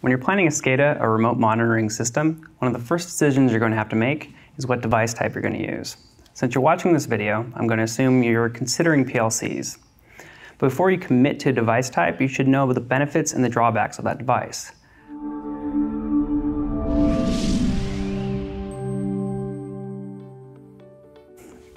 When you're planning a SCADA or remote monitoring system, one of the first decisions you're going to have to make is what device type you're going to use. Since you're watching this video, I'm going to assume you're considering PLCs. Before you commit to a device type, you should know the benefits and the drawbacks of that device.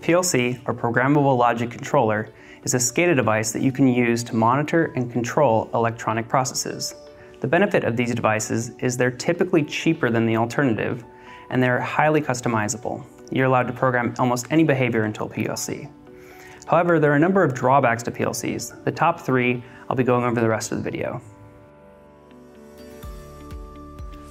PLC, or Programmable Logic Controller, is a SCADA device that you can use to monitor and control electronic processes. The benefit of these devices is they're typically cheaper than the alternative, and they're highly customizable. You're allowed to program almost any behavior into a PLC. However, there are a number of drawbacks to PLCs. The top three, I'll be going over the rest of the video.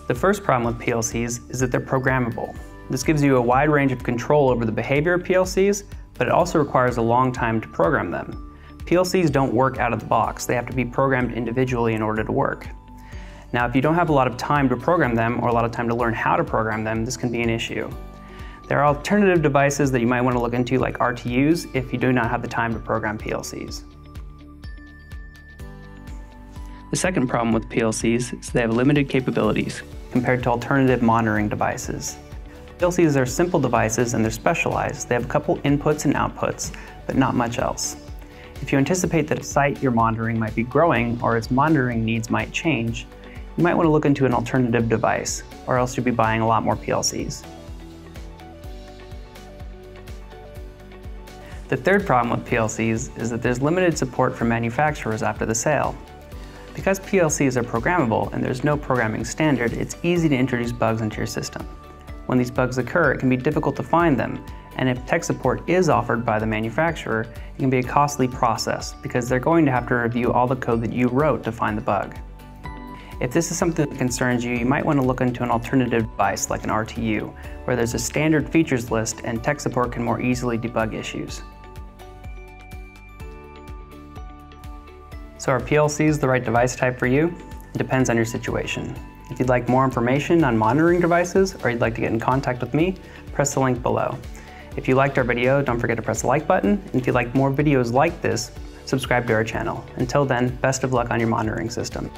The first problem with PLCs is that they're programmable. This gives you a wide range of control over the behavior of PLCs, but it also requires a long time to program them. PLCs don't work out of the box. They have to be programmed individually in order to work. Now, if you don't have a lot of time to program them or a lot of time to learn how to program them, this can be an issue. There are alternative devices that you might want to look into like RTUs if you do not have the time to program PLCs. The second problem with PLCs is they have limited capabilities compared to alternative monitoring devices. PLCs are simple devices and they're specialized. They have a couple inputs and outputs, but not much else. If you anticipate that a site you're monitoring might be growing or its monitoring needs might change, you might want to look into an alternative device, or else you'll be buying a lot more PLCs. The third problem with PLCs is that there's limited support from manufacturers after the sale. Because PLCs are programmable and there's no programming standard, it's easy to introduce bugs into your system. When these bugs occur, it can be difficult to find them, and if tech support is offered by the manufacturer, it can be a costly process because they're going to have to review all the code that you wrote to find the bug. If this is something that concerns you, you might want to look into an alternative device like an RTU, where there's a standard features list and tech support can more easily debug issues. So are PLCs the right device type for you? It depends on your situation. If you'd like more information on monitoring devices or you'd like to get in contact with me, press the link below. If you liked our video, don't forget to press the like button. And if you'd like more videos like this, subscribe to our channel. Until then, best of luck on your monitoring system.